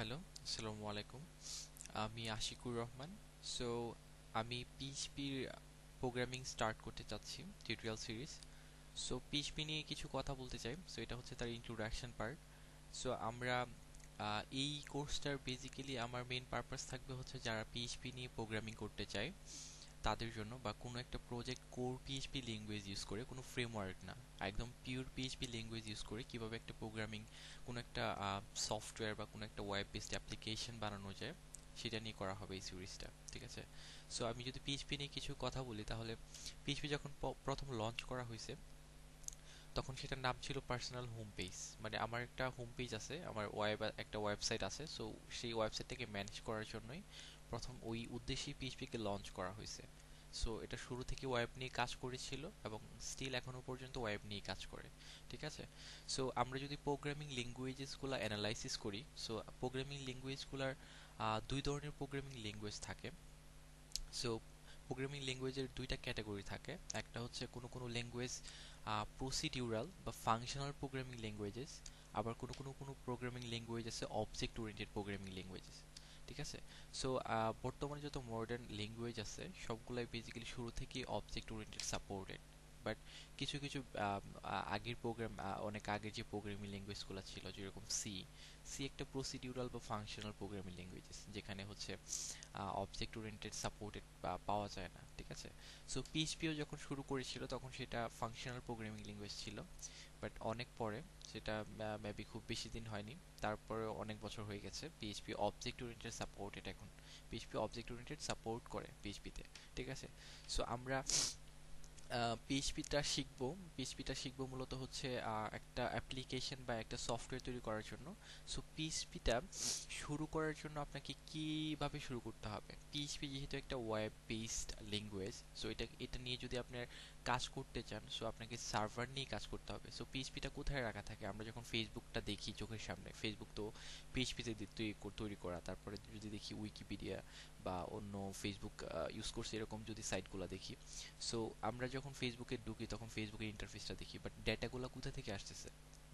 Hello আসসালামু আলাইকুম আমি আশিকুর রহমান। সো আমি পিএইচপির প্রোগ্রামিং স্টার্ট করতে চাচ্ছি টিউটোরিয়াল সিরিজ সো পিএইচপি নিয়ে কিছু কথা বলতে চাই। সো এটা হচ্ছে তার ইন্ট্রোডাকশন পার্ট সো আমরা এই কোর্সটার বেসিক্যালি আমার মেন পারপাস থাকবে হচ্ছে যারা পিএইচপি নিয়ে প্রোগ্রামিং করতে চায়। তাদের জন্য বা কোনো একটা project core PHP language use করে, কোনো ফ্রেমওয়ার্ক না। একদম পিওর পিএইচপি ল্যাঙ্গুয়েজ ইউজ করে কীভাবে একটা প্রোগ্রামিং কোনো একটা সফটওয়্যার বা কোনো একটা ওয়েব বেসড অ্যাপ্লিকেশন বানানো যায়, সেটা নিয়ে করা হবে এই সিরিজটা ঠিক আছে? সো আমি যদি পিএইচপি নিয়ে কিছু কথা বলি, তাহলে পিএইচপি যখন প্রথম লঞ্চ করা হয়েছে, তখন সেটার নাম ছিল পার্সোনাল হোম পেজ মানে আমার একটা হোম পেজ আছে, আমার ওয়েব একটা ওয়েবসাইট আছে সো সেই ওয়েবসাইটটাকে ম্যানেজ করার জন্যই প্রথম ওই উদ্দেশ্যেই পিএইচপিকে লঞ্চ করা হয়েছে। সো এটা শুরু থেকে ওয়েব নিয়ে কাজ করেছিল এবং স্টিল এখনও পর্যন্ত ওয়েব নিয়ে কাজ করে, ঠিক আছে? সো আমরা যদি প্রোগ্রামিং ল্যাঙ্গুয়েজেসগুলো অ্যানালাইসিস করি সো প্রোগ্রামিং ল্যাঙ্গুয়েজগুলোর দুই ধরনের প্রোগ্রামিং ল্যাঙ্গুয়েজ থাকে। সো প্রোগ্রামিং ল্যাঙ্গুয়েজের দুইটা ক্যাটাগরি থাকে। একটা হচ্ছে কোনো কোনো ল্যাঙ্গুয়েজ প্রসিডিউরাল বা ফাংশনাল প্রোগ্রামিং ল্যাঙ্গুয়েজেস আবার কোনো কোনো কোনো প্রোগ্রামিং ল্যাঙ্গুয়েজ আছে অবজেক্ট ওরিয়েন্টেড প্রোগ্রামিং ল্যাঙ্গুয়েজেস ঠিক আছে? সো বর্তমানে যত মডার্ন ল্যাঙ্গুয়েজ আছে, সবগুলাই বেসিক্যালি শুরু থেকেই অবজেক্ট ওরিয়েন্টেড সাপোর্টেড বাট কিছু কিছু আগের প্রোগ্রাম অনেক আগের যে প্রোগ্রামিং ল্যাঙ্গুয়েজগুলো ছিল, যেরকম সি সি একটা প্রসিডিউরাল বা ফাংশনাল প্রোগ্রামিং ল্যাঙ্গুয়েজেস যেখানে হচ্ছে অবজেক্ট ওরিয়েন্টেড সাপোর্টেড পাওয়া যায় না, ঠিক আছে? সো পিএইচপিও যখন শুরু করেছিল, তখন সেটা ফাংশনাল প্রোগ্রামিং ল্যাঙ্গুয়েজ ছিল বাট অনেক পরে সেটা মেবি খুব বেশি দিন হয়নি তারপরে অনেক বছর হয়ে গেছে পিএইচপি অবজেক্ট ওরিয়েন্টেড সাপোর্টেড এখন পিএইচপি অবজেক্ট ওরিয়েন্টেড সাপোর্ট করে পিএইচপিতে ঠিক আছে? সো আমরা পিএইচপিটা শিখব। পিএইচপিটা শিখব মূলত হচ্ছে একটা অ্যাপ্লিকেশন বা একটা সফটওয়্যার তৈরি করার জন্য। সো পিএইচপিটা শুরু করার জন্য আপনাকে কীভাবে শুরু করতে হবে? পিএইচপি যেহেতু একটা ওয়েব বেসড ল্যাঙ্গুয়েজ সো এটা এটা নিয়ে যদি আপনার কাজ করতে চান সো আপনাকে সার্ভার নিয়ে কাজ করতে হবে। সো পিএইচপিটা কোথায় রাখা থাকে? আমরা যখন ফেসবুকটা দেখি চোখের সামনে ফেসবুক তো পিএইচপিতে তৈরি করা তারপরে যদি দেখি উইকিপিডিয়া বা অন্য ফেসবুক ইউজ করছে এরকম যদি সাইটগুলো দেখি। সো আমরা যখন ফেসবুকে ঢুকি, তখন ফেসবুকের ইন্টারফেসটা দেখি। বাট ডেটাগুলো কোথা থেকে আসতেছে?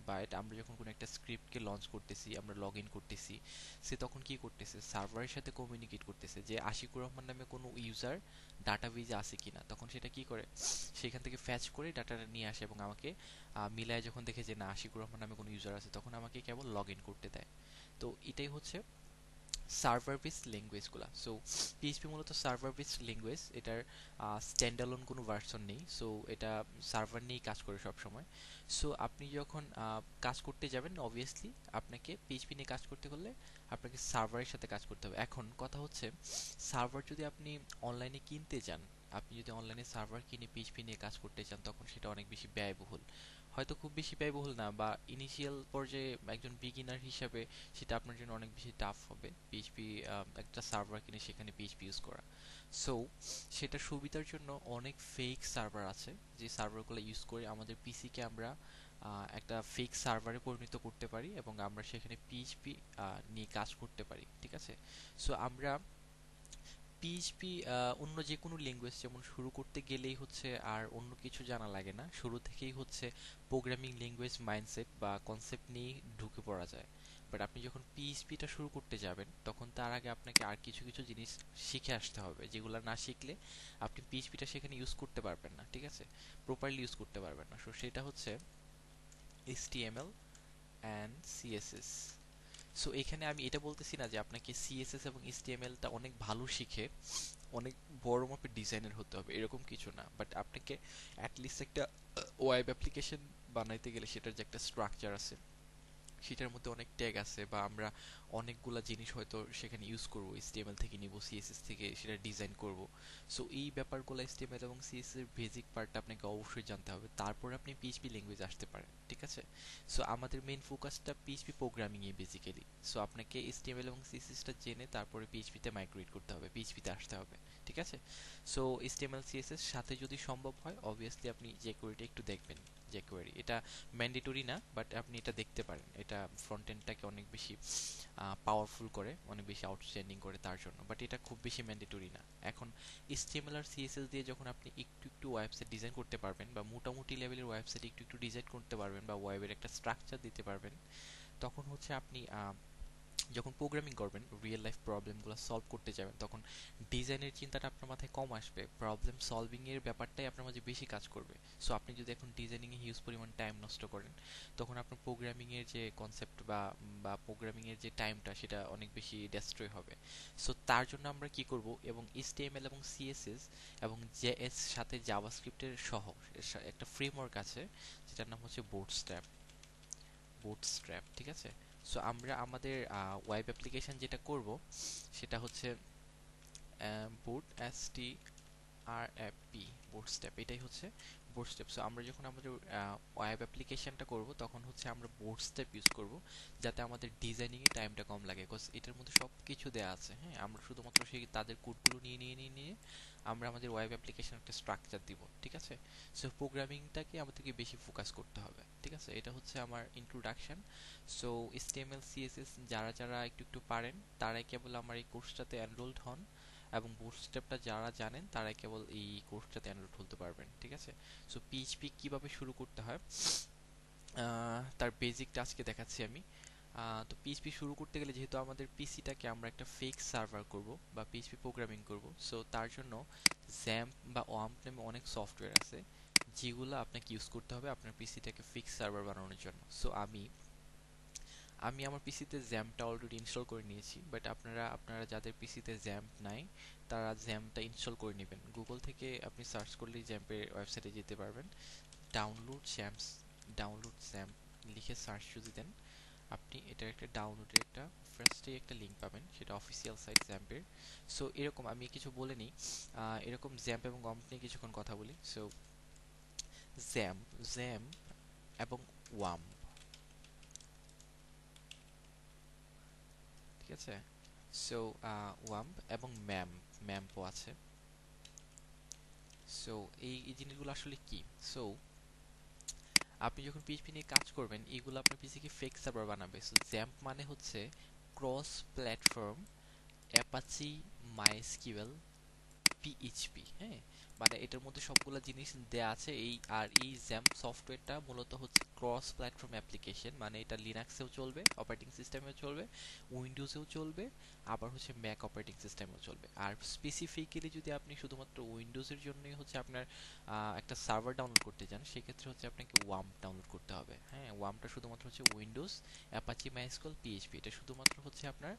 বা এটা আমরা যখন কোনো একটা স্ক্রিপ্টকে লঞ্চ করতেছি, আমরা লগ ইন করতেছি, সে তখন কি করতেছে? সার্ভারের সাথে কমিউনিকেট করতেছে যে আশিকুর রহমান নামে কোনো ইউজার ডাটাবেজে আছে কিনা। তখন সেটা কি করে? সেখান থেকে ফ্যাচ করে ডাটাটা নিয়ে আসে এবং আমাকে মিলায় যখন দেখে যে না, আশিকুর রহমান নামে কোনো ইউজার আছে, তখন আমাকে কেবল লগ ইন করতে দেয়। তো এটাই হচ্ছে সার্ভার বেস ল্যাঙ্গুয়েজগুলো সো পিএইচপি মূলত সার্ভার বেস ল্যাঙ্গুয়েজ এটার স্ট্যান্ডালোন কোনো ভার্সন নেই। সো এটা সার্ভার নিয়েই কাজ করে সব সময় সো আপনি যখন কাজ করতে যাবেন অবভিয়াসলি আপনাকে পিএইচপি নিয়ে কাজ করতে হলে আপনাকে সার্ভারের সাথে কাজ করতে হবে। এখন কথা হচ্ছে সার্ভার যদি আপনি অনলাইনে কিনতে চান, আপনি যদি অনলাইনে সার্ভার কিনে পিএইচপি নিয়ে কাজ করতে চান, তখন সেটা অনেক বেশি ব্যয়বহুল। হয়তো খুব বেশি ব্যয়বহুল না বা ইনিশিয়াল পর্যায়ে একজন বিগিনার হিসাবে সেটা আপনার জন্য অনেক বেশি টাফ হবে। পিএইচপি একটা সার্ভার কিনে সেখানে পিএইচপি ইউজ করা। সো সেটা সুবিধার জন্য অনেক ফেক সার্ভার আছে। যে সার্ভারগুলো ইউজ করে আমাদের পিসিকে আমরা একটা ফেক সার্ভারে পরিণত করতে পারি এবং আমরা সেখানে পিএইচপি নিয়ে কাজ করতে পারি, ঠিক আছে? সো আমরা পিএইচপি অন্য যে কোনো ল্যাঙ্গুয়েজ যেমন শুরু করতে গেলেই হচ্ছে আর অন্য কিছু জানা লাগে না। শুরু থেকেই হচ্ছে প্রোগ্রামিং ল্যাঙ্গুয়েজ মাইন্ডসেট বা কনসেপ্ট নিয়ে ঢুকে পড়া যায়। বাট আপনি যখন পিএইচপিটা শুরু করতে যাবেন, তখন তার আগে আপনাকে আর কিছু কিছু জিনিস শিখে আসতে হবে। যেগুলো না শিখলে আপনি পিএইচপিটা সেখানে ইউজ করতে পারবেন না, ঠিক আছে? প্রপারলি ইউজ করতে পারবেন না। সো সেটা হচ্ছে HTML অ্যান্ড সিএসএস সো এখানে আমি এটা বলতেছি না যে আপনাকে সিএসএস এবং এইচটিএমএলটা অনেক ভালো শিখে অনেক বড় মাপের ডিজাইনের হতে হবে, এরকম কিছু না। বাট আপনাকে অ্যাটলিস্ট একটা ওয়েব অ্যাপ্লিকেশন বানাইতে গেলে সেটার যে একটা স্ট্রাকচার আছে সেটার মধ্যে অনেক ট্যাগ আছে বা আমরা অনেকগুলা জিনিস হয়তো সেখানে ইউজ করব, HTML থেকে নিব সিএসএস থেকে সেটা ডিজাইন করব। সো এই ব্যাপারগুলো HTML এবং সিএসএস এর বেসিক পার্টটা আপনাকে অবশ্যই জানতে হবে। তারপর আপনি পিএইচপি ল্যাঙ্গুয়েজ আসতে পারেন, ঠিক আছে? সো আমাদের মেইন ফোকাসটা পিএইচপি প্রোগ্রামিং এ বেসিক্যালি সো আপনাকে HTML এবং সিএসএসটা জেনে তারপরে পিএইচপিতে মাইগ্রেট করতে হবে পিএইচপিতে আসতে হবে। ঠিক আছে? সো HTML সিএসএস সাথে যদি সম্ভব হয় অবভিয়াসলি আপনি jQuery টা একটু দেখবেন jQuery এটা ম্যান্ডেটরি না বাট আপনি এটা দেখতে পারেন। এটা ফ্রন্ট এন্ডটাকে অনেক বেশি পাওয়ারফুল করে, অনেক বেশি আউটস্ট্যান্ডিং করে তার জন্য। বাট এটা খুব বেশি ম্যান্ডেটরি না। এখন HTML আর CSS দিয়ে যখন আপনি একটু একটু ওয়েবসাইট ডিজাইন করতে পারবেন বা মোটামুটি লেভেলের ওয়েবসাইট একটু একটু ডিজাইন করতে পারবেন বা ওয়েবের একটা স্ট্রাকচার দিতে পারবেন, তখন হচ্ছে আপনি যখন প্রোগ্রামিং করবেন রিয়েল লাইফ প্রবলেমগুলো সলভ করতে যাবেন, তখন ডিজাইনের চিন্তাটা আপনার মাথায় কম আসবে। প্রবলেম সলভিংয়ের ব্যাপারটাই আপনার মাঝে বেশি কাজ করবে। সো আপনি যদি এখন ডিজাইনিংয়ে হিউজ পরিমাণ টাইম নষ্ট করেন, তখন আপনার প্রোগ্রামিংয়ের যে কনসেপ্ট বা বা প্রোগ্রামিংয়ের যে টাইমটা সেটা অনেক বেশি ডেস্ট্রয় হবে। সো তার জন্য আমরা কি করব? এবং এইচটিএমএল এবং সিএসএস এবং জেএস সাথে জাভাস্ক্রিপ্টের সহ, একটা ফ্রেমওয়ার্ক আছে, যেটার নাম হচ্ছে বোটস্ট্র্যাপ বোটস্ট্র্যাপ ঠিক আছে? সো আমরা আমাদের ওয়েব অ্যাপ্লিকেশান যেটা করব, সেটা হচ্ছে boot S T R F P boot strap এটাই হচ্ছে বুটস্ট্র্যাপ সো আমরা যখন আমাদের ওয়েব অ্যাপ্লিকেশনটা করব, তখন হচ্ছে আমরা বুটস্ট্র্যাপ ইউজ করব, যাতে আমাদের ডিজাইনিংয়ে টাইমটা কম লাগে বিকজ এটার মধ্যে সব কিছু দেওয়া আছে হ্যাঁ? আমরা শুধুমাত্র সেই তাদের কোডগুলো নিয়ে নিয়ে নিয়ে নিয়ে আমরা আমাদের ওয়েব অ্যাপ্লিকেশন একটা স্ট্রাকচার দিব, ঠিক আছে? সো প্রোগ্রামিংটাকে আমাদেরকে বেশি ফোকাস করতে হবে, ঠিক আছে? এটা হচ্ছে আমার ইন্ট্রোডাকশন সো এসটিএমএল সিএসএস যারা যারা একটু একটু পারেন, তারাই কেবল আমার এই কোর্সটাতে এনরোলড হন। এবং বুটস্ট্র্যাপটা যারা জানেন, তারাই কেবল এই কোর্সটাতে এনরোল হতে পারবেন, ঠিক আছে? সো পিএইচপি কীভাবে শুরু করতে হয়? তার বেসিকটা আজকে দেখাচ্ছি আমি। তো পিএইচপি শুরু করতে গেলে যেহেতু আমাদের পিসিটাকে আমরা একটা ফেক সার্ভার করব বা পিএইচপি প্রোগ্রামিং করব সো তার জন্য জ্যাম্প বা ওয়াম্প নামে অনেক সফটওয়্যার আছে, যেগুলো আপনাকে ইউজ করতে হবে আপনার পিসিটাকে ফিক্স সার্ভার বানানোর জন্য। সো আমি আমি আমার পিসিতে জ্যাম্পটা অলরেডি ইনস্টল করে নিয়েছি বাট আপনারা আপনারা যাদের পিসিতে জ্যাম্প নাই, তারা জ্যাম্পটা ইনস্টল করে নেবেন। গুগল থেকে আপনি সার্চ করলেই জ্যাম্পের ওয়েবসাইটে যেতে পারবেন। ডাউনলোড জ্যাম্পস ডাউনলোড জ্যাম্প লিখে সার্চ যদি দেন, আপনি এটার একটা ডাউনলোডের একটা ফার্স্টে একটা লিঙ্ক পাবেন, সেটা অফিসিয়াল সাইট জ্যাম্পের সো এরকম আমি কিছু বলে নিই এরকম জ্যাম্প এবং গম্প নিয়ে কিছুক্ষণ কথা বলি। সো জ্যাম্প জ্যাম্প এবং ওয়াম ঠিক আছে? সো ওয়াম্প এবং ম্যাম ম্যাম্পও আছে। সো এই এই জিনিসগুলো আসলে কি? সো আপনি যখন পিএইচপি নিয়ে কাজ করবেন, এগুলো আপনার পিসিকে ফেক সার্ভার বানাবে। সো জ্যাম্প মানে হচ্ছে cross platform Apache MySQL PHP হ্যাঁ? মানে এটার মধ্যে সবগুলো জিনিস দেয়া আছে। এই আর এই জ্যাম সফটওয়্যারটা মূলত হচ্ছে ক্রস প্ল্যাটফর্ম অ্যাপ্লিকেশন মানে এটা লিনাক্সেও চলবে অপারেটিং সিস্টেমেও চলবে, উইন্ডোজেও চলবে, আবার হচ্ছে ম্যাক অপারেটিং সিস্টেমেও চলবে। আর স্পেসিফিক্যালি যদি আপনি শুধুমাত্র উইন্ডোজের জন্যই হচ্ছে আপনার একটা সার্ভার ডাউনলোড করতে চান, সেক্ষেত্রে হচ্ছে আপনাকে ওয়াম ডাউনলোড করতে হবে। হ্যাঁ ওয়ামটা শুধুমাত্র হচ্ছে উইন্ডোজ অ্যাপাচি মাইস্কল পিএইচপি এটা শুধুমাত্র হচ্ছে আপনার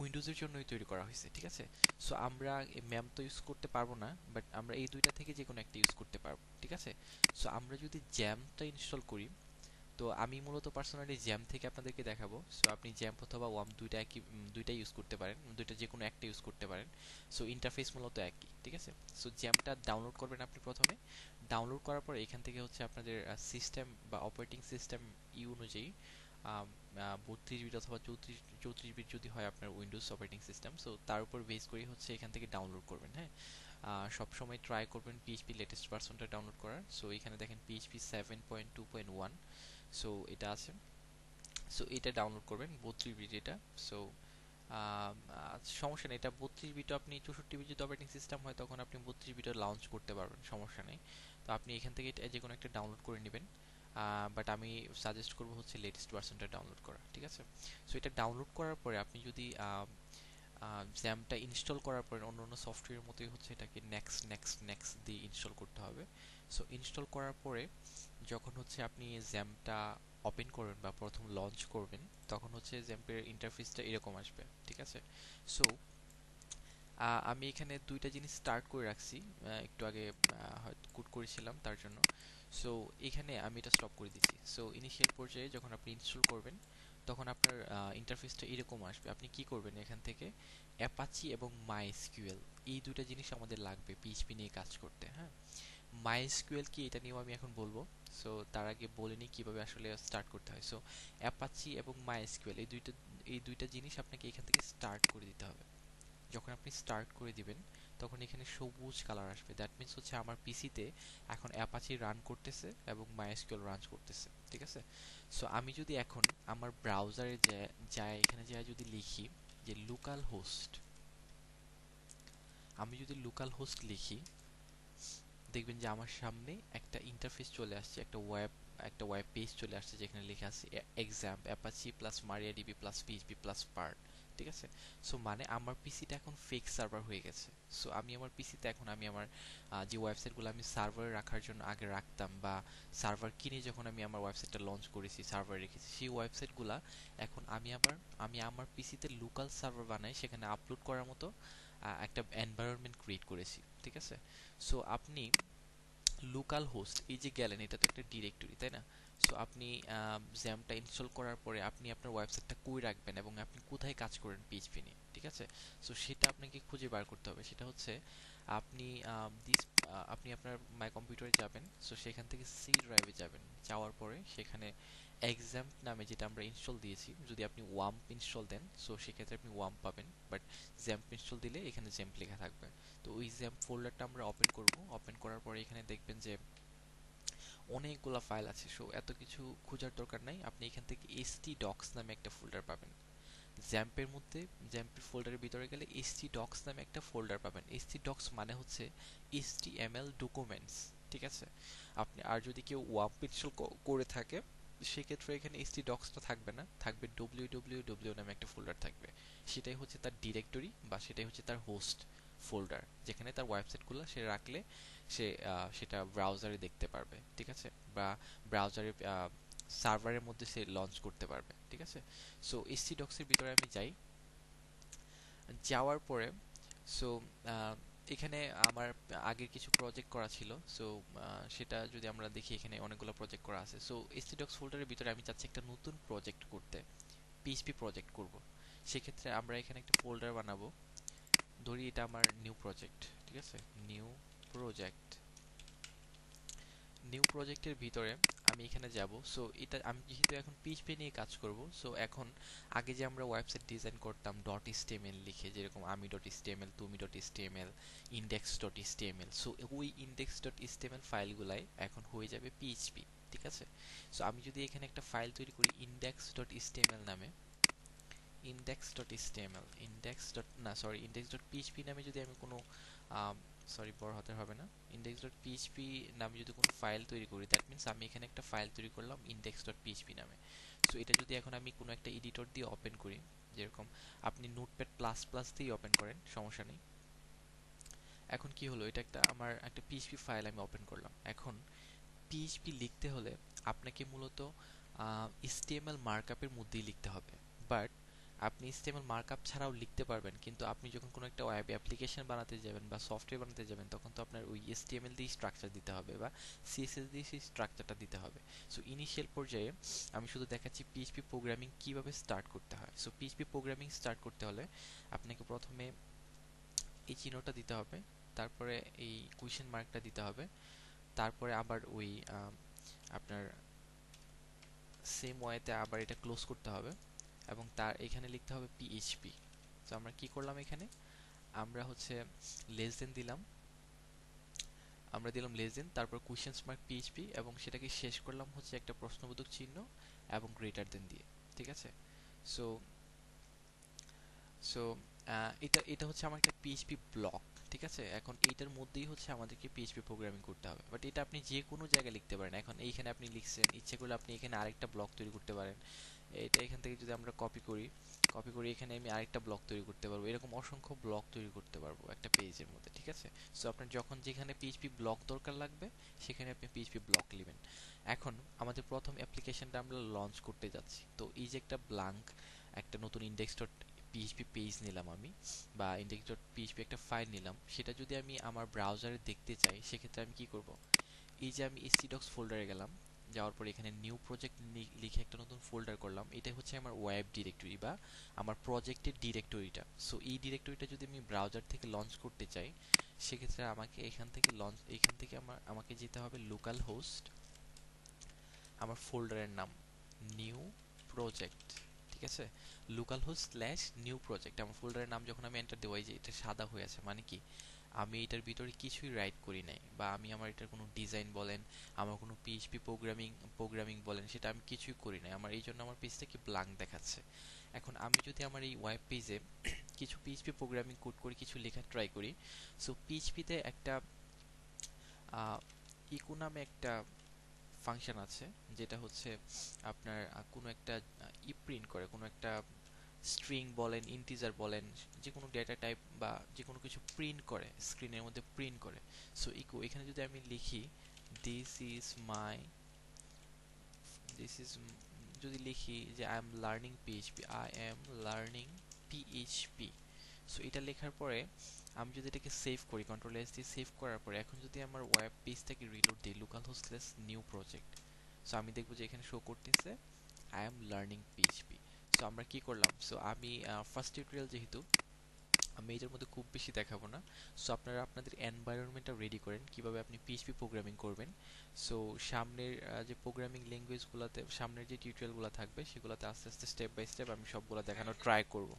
উইন্ডোজের জন্যই তৈরি করা হয়েছে, ঠিক আছে? সো আমরা ম্যাম তো ইউজ করতে পারব না বাট আমরা এই দুইটা থেকে যে কোনো একটা ইউজ করতে পারব, ঠিক আছে? সো আমরা যদি জ্যামটা ইনস্টল করি, তো আমি মূলত পার্সোনালি জ্যাম থেকে আপনাদেরকে দেখাবো। সো আপনি জ্যাম অথবা ওয়াম দুইটা একই দুইটা ইউজ করতে পারেন, দুইটা যে কোনো একটা ইউজ করতে পারেন। সো ইন্টারফেস মূলত একই, ঠিক আছে? সো জ্যামটা ডাউনলোড করবেন আপনি প্রথমে। ডাউনলোড করার পর এখান থেকে হচ্ছে আপনাদের সিস্টেম বা অপারেটিং সিস্টেম ই অনুযায়ী বত্রিশ বিট অথবা চৌত্রিশ চৌত্রিশ বিট যদি হয় আপনার উইন্ডোজ অপারেটিং সিস্টেম সো তার উপর বেস করে হচ্ছে এখান থেকে ডাউনলোড করবেন হ্যাঁ? সবসময় ট্রাই করবেন পিএইচপি লেটেস্ট ভার্সনটা ডাউনলোড করার সো এখানে দেখেন PHP seven point two point one so এটা আছে। সো এটা ডাউনলোড করবেন, বত্রিশ বিট এটা সো সমস্যা নেই, এটা বত্রিশ বিট আপনি চৌষট্টি বিট যদি অপারেটিং সিস্টেম হয়, তখন আপনি বত্রিশ বিটও লঞ্চ করতে পারবেন, সমস্যা নেই। তো আপনি এখান থেকে যে কোনো একটা ডাউনলোড করে নেবেন। বাট আমি সাজেস্ট করব হচ্ছে লেটেস্ট ভার্সনটা ডাউনলোড করা, ঠিক আছে? সো এটা ডাউনলোড করার পরে আপনি যদি জ্যামটা ইনস্টল করার পরে অন্য অন্য সফটওয়্যারের মতোই হচ্ছে এটাকে নেক্সট নেক্সট নেক্সট দিয়ে ইনস্টল করতে হবে। সো ইনস্টল করার পরে যখন হচ্ছে আপনি জ্যামটা ওপেন করবেন বা প্রথম লঞ্চ করবেন, তখন হচ্ছে জ্যাম্পের ইন্টারফেসটা এরকম আসবে, ঠিক আছে? সো আমি এখানে দুইটা জিনিস স্টার্ট করে রাখছি একটু আগে হয়তো কুট করেছিলাম তার জন্য। সো এখানে আমি এটা স্টপ করে দিচ্ছি। সো ইনিশিয়াল পর্যায়ে যখন আপনি ইনস্টল করবেন, তখন আপনার ইন্টারফেসটা এরকম আসবে। আপনি কি করবেন এখান থেকে? অ্যাপাচি এবং মাই স্কিউএল এই দুইটা জিনিস আমাদের লাগবে পিএইচপি নিয়ে কাজ করতে হ্যাঁ? মাই স্কিউএল কি এটা নিয়েও আমি এখন বলব। সো তার আগে বলে নিই কীভাবে আসলে স্টার্ট করতে হয়। সো অ্যাপাচি এবং মাই স্কিউএল এই দুইটা এই দুইটা জিনিস আপনাকে এখান থেকে স্টার্ট করে দিতে হবে। যখন আপনি স্টার্ট করে দিবেন তখন এখানে সবুজ কালার আসবে। দ্যাট মিনস হচ্ছে আমার পিসিতে এখন অ্যাপাচি রান করতেছে এবং মাইএসকিউএল রান করতেছে, ঠিক আছে? সো আমি যদি এখন আমার ব্রাউজারে যাই এখানে যাই যদি লিখি, যে লোকাল হোস্ট আমি যদি লোকাল হোস্ট লিখি, দেখবেন যে আমার সামনে একটা ইন্টারফেস চলে আসছে, একটা ওয়েব একটা ওয়েব পেজ চলে আসছে যেখানে লেখা আছে exam Apache plus Maria DB plus PHP plus part ঠিক আছে? সো মানে আমার পিসিটা এখন ফেক সার্ভার হয়ে গেছে। সো আমি আমার পিসিতে এখন আমি আমার যে ওয়েবসাইটগুলো আমি সার্ভারে রাখার জন্য আগে রাখতাম বা সার্ভার কিনে যখন আমি আমার ওয়েবসাইটটা লঞ্চ করেছি সার্ভার রেখেছি, সেই ওয়েবসাইটগুলো এখন আমি আবার, আমি আমার পিসিতে লোকাল সার্ভার বানাই, সেখানে আপলোড করার মতো একটা এনভায়রনমেন্ট ক্রিয়েট করেছি, ঠিক আছে? সো আপনি লোকাল হোস্ট এই যে গেলেন এটা তো একটা ডিরেক্টরি তাই না? সো আপনি জ্যামটা ইনস্টল করার পরে আপনি আপনার ওয়েবসাইটটা কই রাখবেন এবং আপনি কোথায় কাজ করেন পিএইচপি নিয়ে ঠিক আছে? সো সেটা আপনাকে খুঁজে বার করতে হবে। সেটা হচ্ছে, আপনি দিস আপনি আপনার মাই কম্পিউটারে যাবেন। সো সেখান থেকে সি ড্রাইভে যাবেন। যাওয়ার পরে সেখানে এক্সাম নামে যেটা আমরা ইনস্টল দিয়েছি, যদি আপনি ওয়াম্প ইনস্টল দেন সো সেক্ষেত্রে আপনি ওয়াম্প পাবেন। বাট জ্যাম্প ইনস্টল দিলে এখানে জ্যাম্প লেখা থাকবে। তো ওই জ্যাম্প ফোল্ডারটা আমরা ওপেন করব। ওপেন করার পরে এখানে দেখবেন যে অনেকগুলো ফাইল আছে সো এত কিছু খোঁজার দরকার নাই। আপনি এখান থেকে এসটি ডক্স নামে একটা ফোল্ডার পাবেন। জ্যাম্পের মধ্যে জ্যাম্পের ফোল্ডারের ভিতরে গেলে এসটি ডক্স নামে একটা ফোল্ডার পাবেন। এসটি ডক্স মানে হচ্ছে এসটি এম এল ডকুমেন্টস ঠিক আছে? আপনি, আর যদি কেউ ওয়াম্প ইনস্টল করে থাকে, সেক্ষেত্রে এখানে এসটি ডক্সটা থাকবে না। থাকবে ডব্লিউ ডব্লিউ ডব্লিউ নামে একটা ফোল্ডার থাকবে। সেটাই হচ্ছে তার ডিরেক্টরি বা সেটাই হচ্ছে তার হোস্ট ফোল্ডার যেখানে তার ওয়েবসাইটগুলো সে রাখলে সে সেটা ব্রাউজারে দেখতে পারবে, ঠিক আছে? বা ব্রাউজারে সার্ভারের মধ্যে সে লঞ্চ করতে পারবে, ঠিক আছে? সো এসসি ডক্সের ভিতরে আমি যাই। যাওয়ার পরে সো এখানে আমার আগের কিছু প্রজেক্ট করা ছিল সো সেটা যদি আমরা দেখি, এখানে অনেকগুলো প্রজেক্ট করা আছে। সো এসসি ডক্স ফোল্ডারের ভিতরে আমি চাচ্ছি একটা নতুন প্রজেক্ট করতে পিএইচপি প্রজেক্ট করব। সেক্ষেত্রে আমরা এখানে একটা ফোল্ডার বানাবো। ধরি এটা আমার নিউ প্রজেক্ট ঠিক আছে? নিউ প্রজেক্ট নিউ প্রজেক্টের ভিতরে আমি এখানে যাব। সো এটা আমি যেহেতু এখন পিএইচপি নিয়ে কাজ করব সো এখন আগে যে আমরা ওয়েবসাইট ডিজাইন করতাম. ডট এসটিএমএল লিখে, যেরকম আমি ডট এসটিএমএল তুমি dot HTML index dot HTML so ওই ইন্ডেক্স ডট এসটিএমএল ফাইলগুলাই এখন হয়ে যাবে পিএইচপি ঠিক আছে? সো আমি যদি এখানে একটা ফাইল তৈরি করি ইন্ডেক্স ডট এসটিএমএল নামে index dot HTML index dot না সরি ইন্ডেক্স ডট পিএইচপি নামে যদি আমি কোনো সরি বড় হাতে হবে না ইন্ডেক্স ডট পিএইচপি নামে যদি কোনো ফাইল তৈরি করি দ্যাট মিনস আমি এখানে একটা ফাইল তৈরি করলাম ইন্ডেক্স ডট পিএইচপি নামে। সো এটা যদি এখন আমি কোনো একটা এডিটর দিয়ে ওপেন করি, যেরকম আপনি নোটপ্যাড প্লাস প্লাস দিয়ে ওপেন করেন, সমস্যা নেই। এখন কি হলো, এটা একটা আমার একটা পিএইচপি ফাইল আমি ওপেন করলাম। এখন পিএইচপি লিখতে হলে আপনাকে মূলত এসটিএমএল মার্কআপের মধ্যেই লিখতে হবে। বাট আপনি এসটিএমএল মার্কআপ ছাড়াও লিখতে পারবেন, কিন্তু আপনি যখন কোনো একটা ওয়েব অ্যাপ্লিকেশন বানাতে যাবেন বা সফটওয়্যার বানাতে যাবেন, তখন তো আপনার ওই এসটিএমএল দিয়ে স্ট্রাকচার দিতে হবে বা সিএসএস দিয়ে সেই স্ট্রাকচারটা দিতে হবে। সো ইনিশিয়াল পর্যায়ে আমি শুধু দেখাচ্ছি পিএইচপি প্রোগ্রামিং কীভাবে স্টার্ট করতে হয়। সো পিএইচপি প্রোগ্রামিং স্টার্ট করতে হলে আপনাকে প্রথমে এই চিহ্নটা দিতে হবে, তারপরে এই কুয়েশন মার্কটা দিতে হবে, তারপরে আবার ওই আপনার সেম ওয়েতে আবার এটা ক্লোজ করতে হবে। এবং তার এখানে লিখতে হবে পিএইচপি তো আমরা কি করলাম এখানে? আমরা হচ্ছে লেস দেন দিলাম। আমরা দিলাম লেস দেন তারপর কোশ্চেন্স মার্ক পিএইচপি এবং সেটাকে শেষ করলাম হচ্ছে একটা প্রশ্নবোধক চিহ্ন এবং গ্রেটার দেন দিয়ে। ঠিক আছে? সো সো এটা এটা হচ্ছে আমার একটা পিএইচপি ব্লক ঠিক আছে? এখন এইটার মধ্যেই হচ্ছে আমাদেরকে পিএইচপি প্রোগ্রামিং করতে হবে। বাট এটা আপনি যে কোনো জায়গায় লিখতে পারেন। এখন এইখানে আপনি লিখছেন, ইচ্ছে করলে আপনি এখানে আরেকটা ব্লক তৈরি করতে পারেন। এটা এখান থেকে যদি আমরা কপি করি কপি করে এখানে আমি আরেকটা ব্লক তৈরি করতে পারব। এরকম অসংখ্য ব্লক তৈরি করতে পারব একটা পেজের মধ্যে, ঠিক আছে? সো আপনার যখন যেখানে পিএইচপি ব্লক দরকার লাগবে, সেখানে আপনি পিএইচপি ব্লক নেবেন। এখন, আমাদের প্রথম অ্যাপ্লিকেশনটা আমরা লঞ্চ করতে যাচ্ছি। তো এই যে একটা ব্লাঙ্ক একটা নতুন ইন্ডেক্স ডট পিএইচপি পেজ নিলাম আমি, বা ইন্ডেক্স ডট পিএইচপি একটা ফাইল নিলাম, সেটা যদি আমি আমার ব্রাউজারে দেখতে চাই, সেক্ষেত্রে আমি কি করব? এই যে আমি এসিডক্স ফোল্ডারে গেলাম যাওয়ার পর এখানে নিউ প্রজেক্ট লিখে একটা নতুন ফোল্ডার করলাম। এটা হচ্ছে আমার ওয়েব ডিরেক্টরি বা আমার প্রজেক্টের ডিরেক্টরিটা সো এই ডিরেক্টরিটা যদি আমি ব্রাউজার থেকে লঞ্চ করতে চাই, সেক্ষেত্রে আমাকে এখান থেকে লঞ্চ এখান থেকে আমার, আমাকে যেতে হবে লোকাল হোস্ট আমার ফোল্ডারের নাম নিউ প্রজেক্ট ঠিক আছে? Local host slash new project আমার ফোল্ডারের নাম যখন আমি এন্টার দেবো যে এটা সাদা হয়ে আছে মানে কি? আমি এটার ভিতরে কিছুই রাইট করি নাই বা আমি আমার এটার কোনো ডিজাইন বলেন, আমার কোনো পিএইচপি প্রোগ্রামিং প্রোগ্রামিং বলেন, সেটা আমি কিছুই করি নাই। আমার এই জন্য আমার পেজটা কি ব্লাঙ্ক দেখাচ্ছে। এখন আমি যদি আমার এই ওয়েব পেজে কিছু পিএইচপি প্রোগ্রামিং কোড করে কিছু লেখা ট্রাই করি সো পিএইচপিতে একটা ইকো নামে একটা ফাংশন আছে, যেটা হচ্ছে আপনার কোনো একটা ই প্রিন্ট করে, কোনো একটা স্ট্রিং বলেন ইন্টিজার বলেন যে কোনো ডেটা টাইপ বা যে কোনো কিছু প্রিন্ট করে স্ক্রিনের মধ্যে প্রিন্ট করে। সো ইকো এখানে যদি আমি লিখি this is my this is যদি লিখি যে I am learning PHP I am learning PHP so এটা লেখার পরে আমি যদি এটাকে সেভ করি কন্ট্রোল এস দিয়ে সেভ করার পরে, এখন যদি আমার ওয়েব পেজটাকে রিলোড দিই local host new project so আমি দেখব যে এখানে শো করতেছে I am learning PHP so আমরা কি করলাম? সো আমি ফার্স্ট টিউটোরিয়াল যেহেতু, আমি এটার মধ্যে খুব বেশি দেখাবো না। সো আপনারা আপনাদের এনভায়রনমেন্টটা রেডি করেন। কীভাবে আপনি পিএইচপি প্রোগ্রামিং করবেন। সো সামনের যে প্রোগ্রামিং ল্যাঙ্গুয়েজগুলোতে সামনের যে টিউটোরিয়ালগুলো থাকবে, সেগুলোতে আস্তে আস্তে স্টেপ বাই স্টেপ আমি সবগুলো দেখানোর ট্রাই করব।